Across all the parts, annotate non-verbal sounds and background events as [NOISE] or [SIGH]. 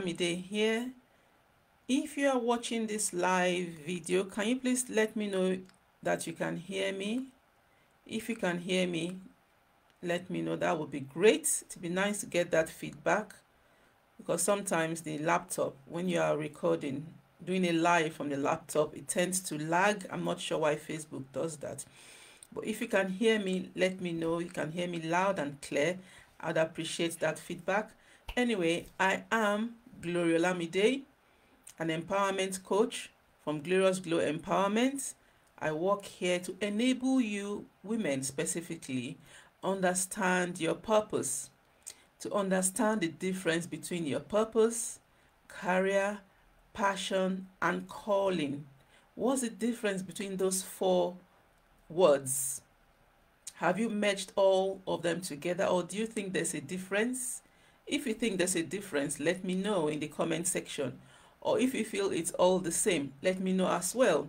Olamide here. If you are watching this live video, can you please let me know that you can hear me? If you can hear me, let me know. That would be great. It'd be nice to get that feedback because sometimes the laptop, when you are recording, doing a live from the laptop, it tends to lag. I'm not sure why Facebook does that. But if you can hear me, let me know. You can hear me loud and clear. I'd appreciate that feedback. Anyway, I am Gloria Lamide, an empowerment coach from Glorious Glow Empowerment. I work here to enable you, women specifically, understand your purpose, to understand the difference between your purpose, career, passion, and calling. What's the difference between those four words? Have you matched all of them together, or do you think there's a difference? If you think there's a difference, let me know in the comment section. Or if you feel it's all the same, let me know as well.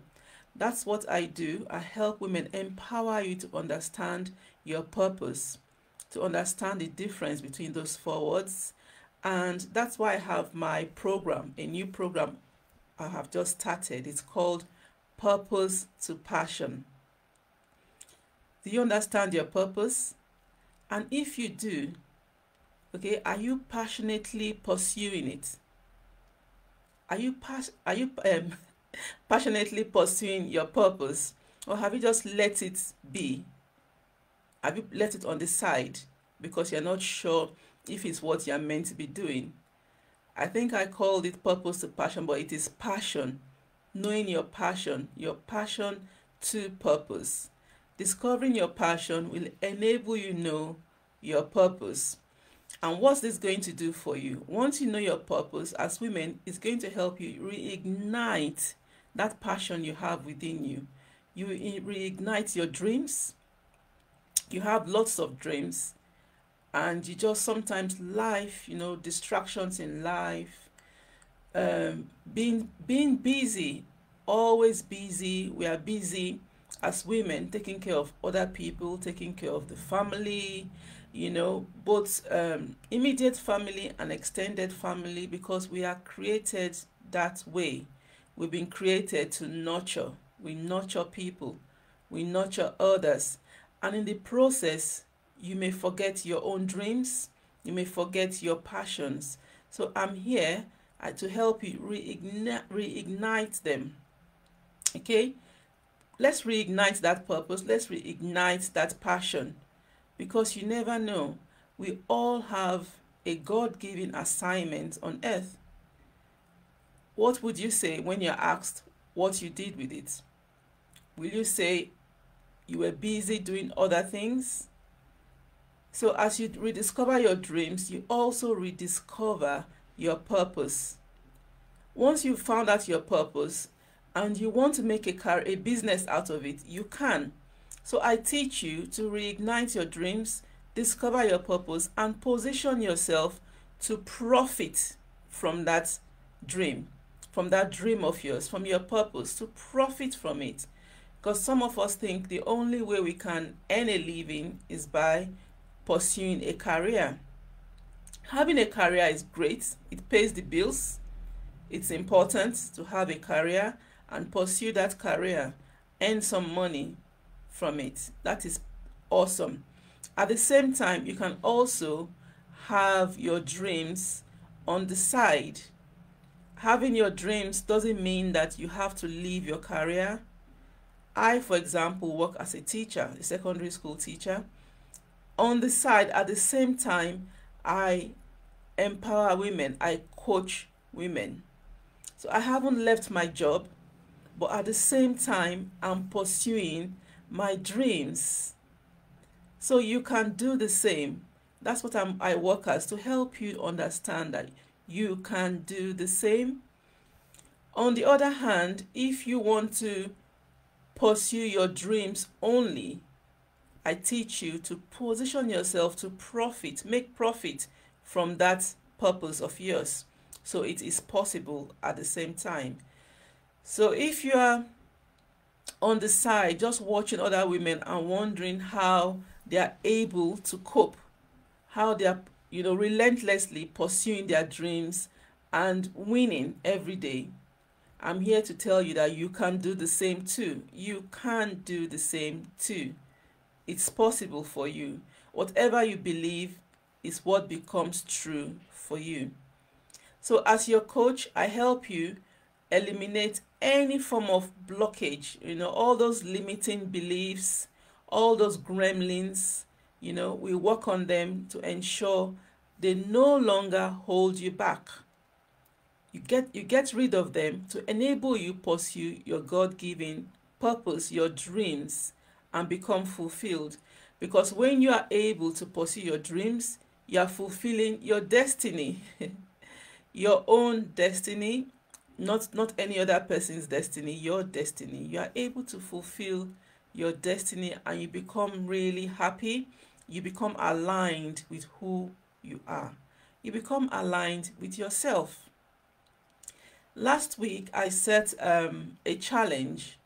That's what I do. I help women empower you to understand your purpose, to understand the difference between those four words. And that's why I have my program, a new program I have just started. It's called Purpose to Passion. Do you understand your purpose? And if you do, okay are you passionately pursuing it? Are you pas- are you um, [LAUGHS] passionately pursuing your purpose? Or have you just let it be? Have you let it on the side because you're not sure if it's what you're meant to be doing? I think i called it purpose to passion but it is passion. Knowing your passion your passion to purpose. Discovering your passion will enable you know your purpose and what's this going to do for you? Once you know your purpose as women, it's going to help you reignite that passion you have within you. You reignite your dreams. You have lots of dreams, and you just sometimes life, you know, distractions in life, um, being being busy, always busy. We are busy as women, taking care of other people, taking care of the family, you know, both um, immediate family and extended family because we are created that way. We've been created to nurture. We nurture people, we nurture others. And in the process, you may forget your own dreams, you may forget your passions. So I'm here uh, to help you reignite, reignite them. Okay? Let's reignite that purpose, let's reignite that passion because you never know. We all have a God given assignment on earth. What would you say when you're asked what you did with it? Will you say you were busy doing other things? So, as you rediscover your dreams, you also rediscover your purpose. Once you've found out your purpose and you want to make a, car- a business out of it, you can. So I teach you to reignite your dreams, discover your purpose, and position yourself to profit from that dream, from that dream of yours, from your purpose, to profit from it. Because some of us think the only way we can earn a living is by pursuing a career. Having a career is great, it pays the bills. It's important to have a career and pursue that career, earn some money, from it. That is awesome. At the same time, you can also have your dreams on the side. Having your dreams doesn't mean that you have to leave your career. I, for example, work as a teacher, a secondary school teacher. On the side, at the same time, I empower women, I coach women. So I haven't left my job, but at the same time, I'm pursuing my dreams. So you can do the same. That's what I'm, I work as to help you understand that you can do the same. On the other hand, if you want to pursue your dreams only, I teach you to position yourself to profit, make profit from that purpose of yours. So it is possible at the same time. So if you are on the side just watching other women and wondering how they are able to cope how they are you know relentlessly pursuing their dreams and winning every day. I'm here to tell you that you can do the same too. You can do the same too. It's possible for you. Whatever you believe is what becomes true for you. So, as your coach, I help you eliminate any form of blockage, you know, all those limiting beliefs, all those gremlins, you know, we work on them to ensure they no longer hold you back. You get you get rid of them to enable you pursue your God-given purpose, your dreams, and become fulfilled. Because when you are able to pursue your dreams, you are fulfilling your destiny. [LAUGHS] your own destiny, not not any other person's destiny, your destiny. You are able to fulfill your destiny and you become really happy. You become aligned with who you are. You become aligned with yourself. Last week, I set um, a challenge,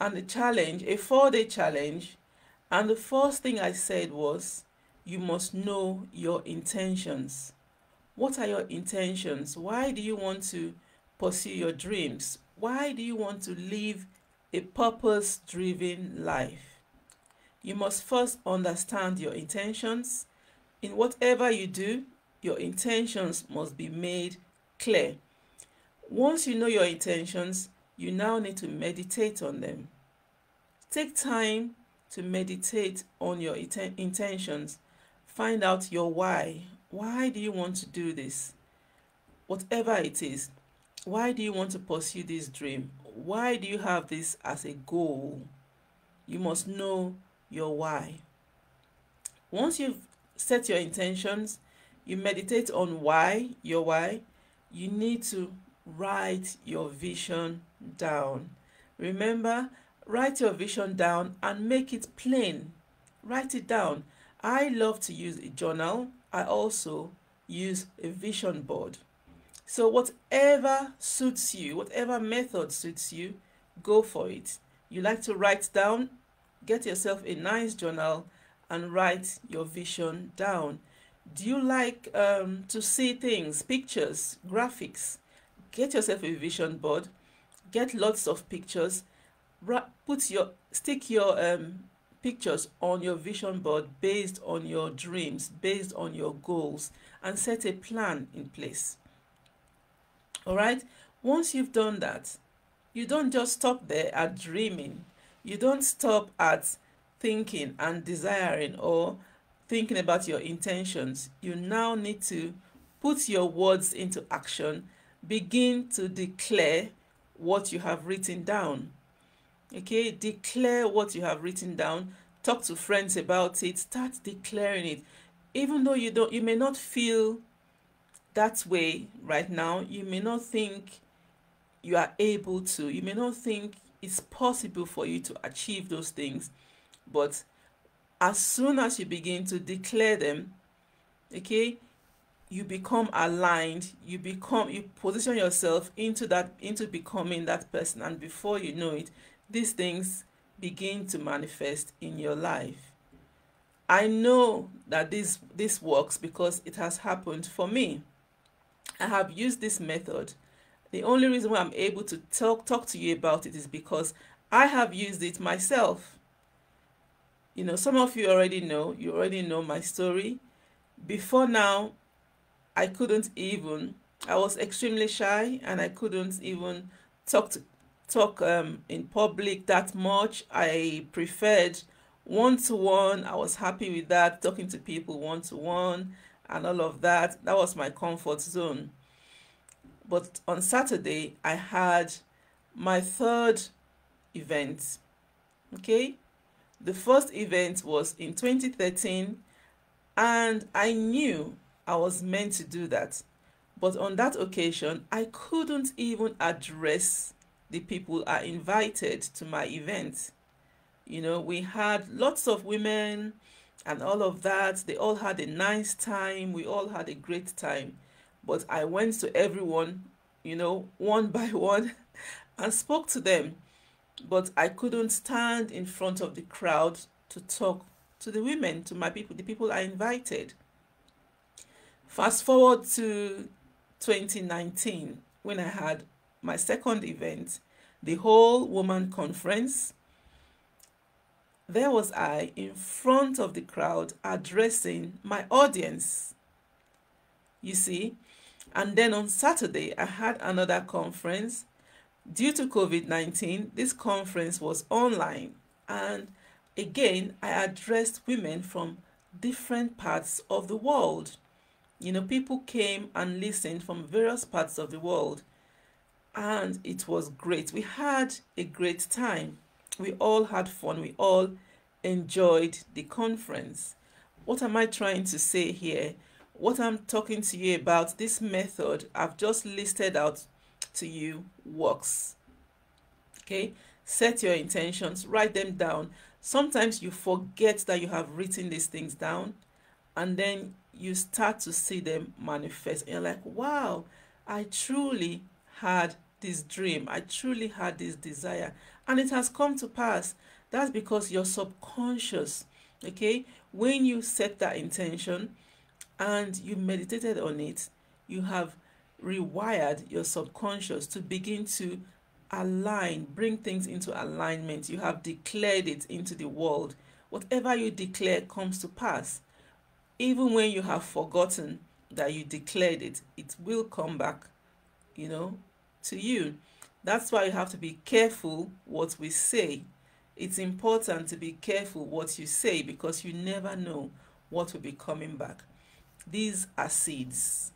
and the challenge, a four day challenge, and the first thing I said was, You must know your intentions. What are your intentions? Why do you want to pursue your dreams? Why do you want to live a purpose driven life? You must first understand your intentions. In whatever you do, your intentions must be made clear. Once you know your intentions, you now need to meditate on them. Take time to meditate on your intentions. Find out your why. Why do you want to do this? Whatever it is, why do you want to pursue this dream? Why do you have this as a goal? You must know your why. Once you've set your intentions, you meditate on why, your why, you need to write your vision down. Remember, write your vision down and make it plain. Write it down. I love to use a journal. I also use a vision board. So whatever suits you, whatever method suits you, go for it. You like to write down, get yourself a nice journal and write your vision down. Do you like um, to see things, pictures, graphics? get yourself a vision board get lots of pictures put your stick your um, pictures on your vision board based on your dreams based on your goals and set a plan in place all right once you've done that you don't just stop there at dreaming you don't stop at thinking and desiring or thinking about your intentions you now need to put your words into action begin to declare what you have written down. Okay, declare what you have written down. Talk to friends about it. Start declaring it. Even though you don't, you may not feel that way right now. You may not think you are able to. You may not think it's possible for you to achieve those things. But as soon as you begin to declare them, okay, you become aligned you become you position yourself into that into becoming that person and before you know it these things begin to manifest in your life i know that this this works because it has happened for me i have used this method the only reason why i'm able to talk talk to you about it is because i have used it myself you know some of you already know you already know my story before now I couldn't even, I was extremely shy and I couldn't even talk to, talk um, in public that much. I preferred one-to-one. I was happy with that, talking to people one-to-one and all of that. That was my comfort zone. But on Saturday, I had my third event. Okay? The first event was in 2013 and I knew I was meant to do that. But on that occasion, I couldn't even address the people I invited to my event. You know, we had lots of women and all of that. They all had a nice time. We all had a great time. But I went to everyone, you know, [LAUGHS] one by one and spoke to them. But I couldn't stand in front of the crowd to talk to the women, to my people, the people I invited. Fast forward to 2019 when I had my second event, the whole woman conference. There was I in front of the crowd addressing my audience. You see, and then on Saturday, I had another conference. Due to COVID 19, this conference was online. And again, I addressed women from different parts of the world. You know, people came and listened from various parts of the world, and it was great. We had a great time. We all had fun. We all enjoyed the conference. What am I trying to say here? What I'm talking to you about, this method I've just listed out to you works. Okay, set your intentions, write them down. Sometimes you forget that you have written these things down, and then you start to see them manifest. And you're like, wow, I truly had this dream. I truly had this desire. And it has come to pass. That's because your subconscious, okay, when you set that intention and you meditated on it, you have rewired your subconscious to begin to align, bring things into alignment. You have declared it into the world. Whatever you declare comes to pass. Even when you have forgotten that you declared it, it will come back, you know, to you. That's why you have to be careful what we say. It's important to be careful what you say because you never know what will be coming back. These are seeds.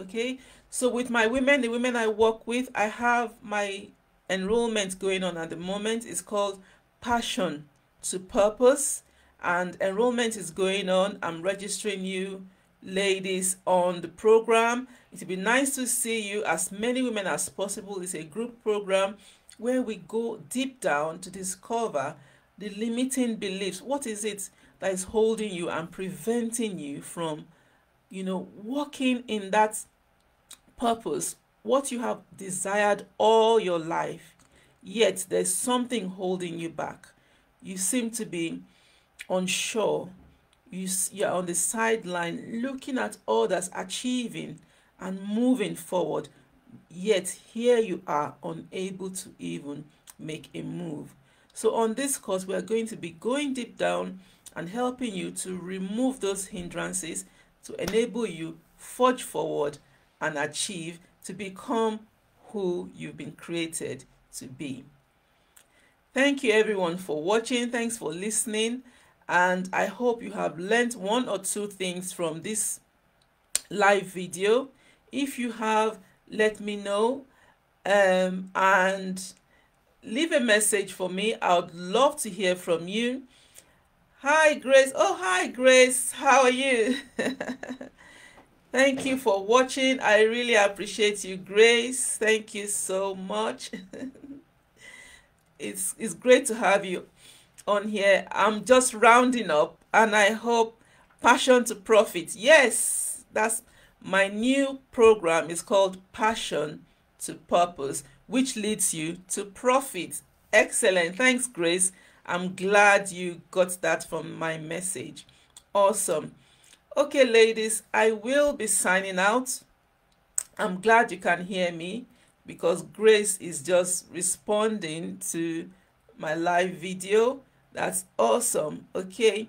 Okay, so with my women, the women I work with, I have my enrollment going on at the moment. It's called Passion to Purpose, and enrollment is going on. I'm registering you ladies on the program. It would be nice to see you, as many women as possible. It's a group program where we go deep down to discover the limiting beliefs. What is it that is holding you and preventing you from, you know, walking in that purpose, what you have desired all your life, yet there's something holding you back. You seem to be unsure. You, you're on the sideline looking at others achieving and moving forward, yet here you are unable to even make a move. So on this course, we are going to be going deep down and helping you to remove those hindrances to enable you forge forward and achieve to become who you've been created to be. Thank you everyone for watching. Thanks for listening. And I hope you have learned one or two things from this live video. If you have, let me know. Um, and leave a message for me. I would love to hear from you. Hi, Grace. Oh, hi, Grace. How are you? [LAUGHS] Thank you for watching. I really appreciate you, Grace. Thank you so much. [LAUGHS] it's it's great to have you on here. I'm just rounding up and I hope Passion to Profit. Yes, that's my new program is called Passion to Purpose, which leads you to profit. Excellent. Thanks, Grace. I'm glad you got that from my message. Awesome. Okay, ladies, I will be signing out. I'm glad you can hear me because Grace is just responding to my live video. That's awesome. Okay,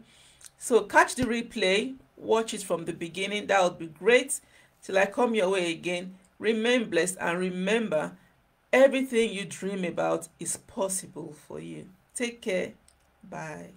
so catch the replay, watch it from the beginning. That would be great. Till I come your way again, remain blessed and remember everything you dream about is possible for you. Take care. Bye.